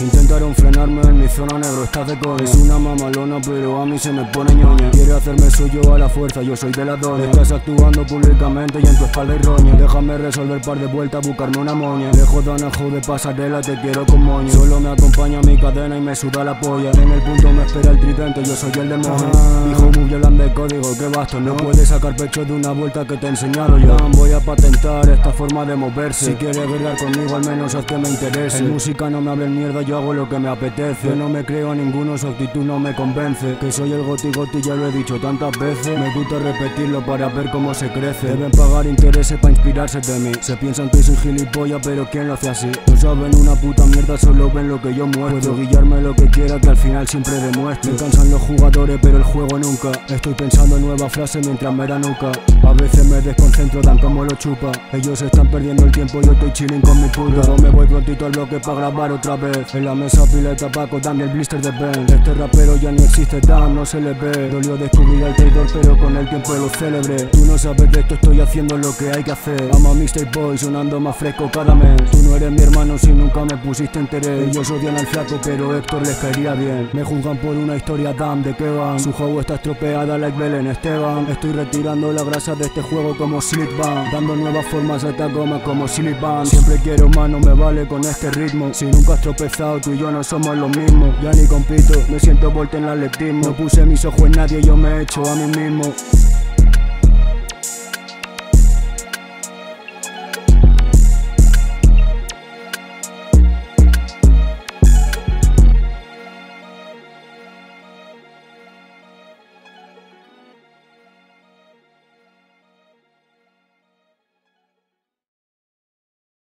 Intentaron frenarme en mi zona negro, estás de coña. Es una mamalona pero a mí se me pone ñoña. Quiere hacerme suyo a la fuerza, yo soy de la doña. Estás actuando públicamente y en tu espalda hay roña. Déjame resolver par de vueltas, buscarme una moña. Dejo de anajo de pasarela, te quiero con moño Solo me acompaña mi cadena y me suda la polla. En el punto me espera el tridente, yo soy el demonio. Hijo muy violante de código, que basto No puedes sacar pecho de una vuelta que te he enseñado yo. Voy a patentar esta forma de moverse. Si quieres guerrear conmigo al menos haz que me interese. En música no me hablen mierda, yo hago lo que me apetece. No me creo a ninguno, su actitud no me convence. Que soy el goti goti, ya lo he dicho tantas veces. Me gusta repetirlo para ver cómo se crece. Deben pagar intereses para inspirarse de mí. Se piensan que soy gilipollas, pero ¿quién lo hace así? No saben una puta mierda, solo ven lo que yo muestro. Puedo guillarme lo que quiera, que al final siempre demuestro Me cansan los jugadores, pero el juego nunca. Estoy pensando en nuevas frases mientras me da nuca. A veces me desconcentro tan como lo chupa. Ellos están perdiendo el tiempo, yo estoy chilling con mi puta Luego me voy prontito al bloque para grabar otra vez En la mesa pileta Paco, dame el blister de Ben. Este rapero ya no existe, Dan, no se le ve. Dolió descubrir al traidor, pero con el tiempo lo celebré Tú no sabes de esto, estoy haciendo lo que hay que hacer. Ama Mr. Boy, sonando más fresco cada mes. Tú no eres mi hermano si nunca me pusiste interés Ellos odian al flaco, pero Héctor les caería bien. Me juzgan por una historia damn, ¿de qué van? Su juego está estropeada like Belén Esteban. Estoy retirando la grasa de este juego como Slip Band. Dando nuevas formas a esta goma como Slip Band. Siempre quiero más, no me vale con este ritmo. Si nunca has tropezado, tú y yo no somos lo mismo. Ya ni compito, me siento vuelta en el atletismo. No puse mis ojos en nadie, yo me he hecho a mí mismo